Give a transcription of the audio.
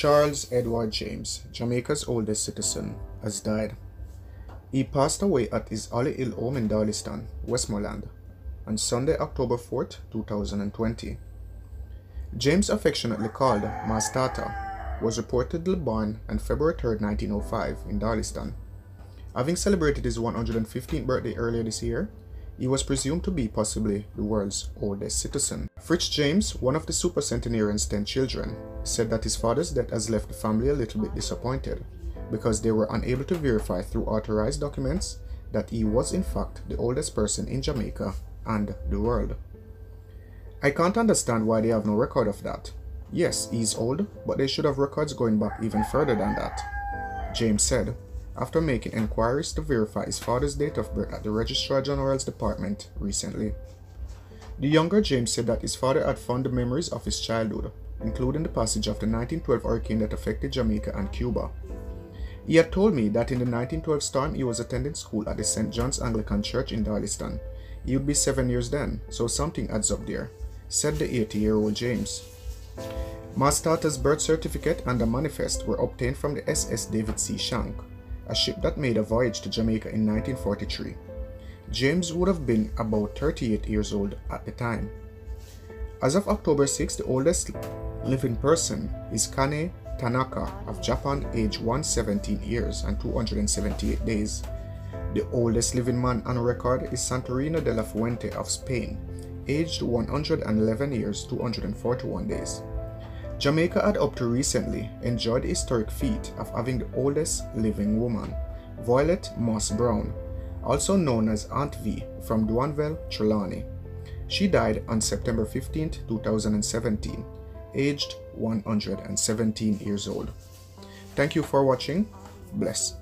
Charles Edward James, Jamaica's oldest citizen, has died. He passed away at his Holly Hill home in Darliston, Westmoreland, on Sunday, October 4, 2020. James, affectionately called Mastata, was reportedly born on February 3, 1905, in Darliston. Having celebrated his 115th birthday earlier this year, he was presumed to be possibly the world's oldest citizen. Fritz James, one of the supercentenarian's 10 children, said that his father's death has left the family a little bit disappointed because they were unable to verify through authorized documents that he was in fact the oldest person in Jamaica and the world. I can't understand why they have no record of that. Yes, he's old, but they should have records going back even further than that. James said, after making inquiries to verify his father's date of birth at the Registrar General's Department recently. The younger James said that his father had fond memories of his childhood, including the passage of the 1912 hurricane that affected Jamaica and Cuba. He had told me that in the 1912 storm he was attending school at the St. John's Anglican Church in Darliston. He would be seven years then, so something adds up there, said the 80-year-old James. Mastata's birth certificate and a manifest were obtained from the SS David C. Shank, a ship that made a voyage to Jamaica in 1943. James would have been about 38 years old at the time. As of October 6, the oldest living person is Kane Tanaka of Japan, age 117 years and 278 days. The oldest living man on record is Saturnino de la Fuente of Spain, aged 111 years 241 days. Jamaica had up to recently enjoyed the historic feat of having the oldest living woman, Violet Moss Brown, also known as Aunt V from Duanvale, Trelawny. She died on September 15, 2017, aged 117 years old. Thank you for watching. Bless.